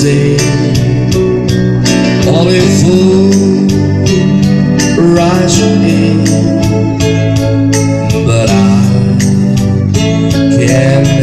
say only fools rise from it, but I can't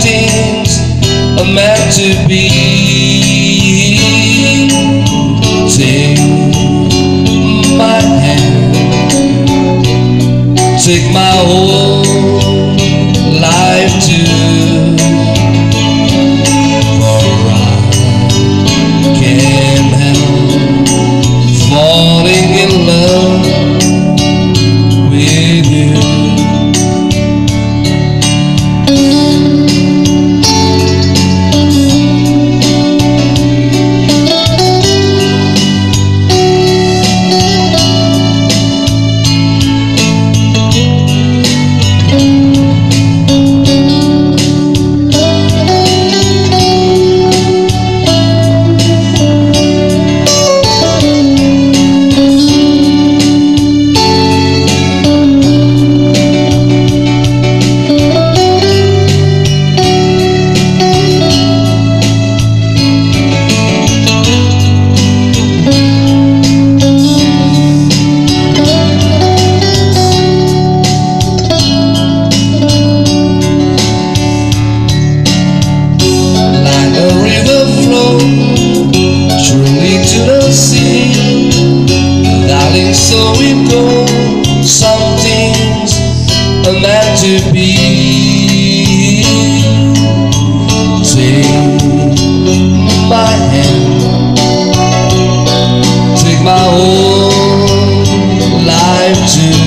things are meant to be. Take my hand, take my whole to be. Take my hand, take my whole life to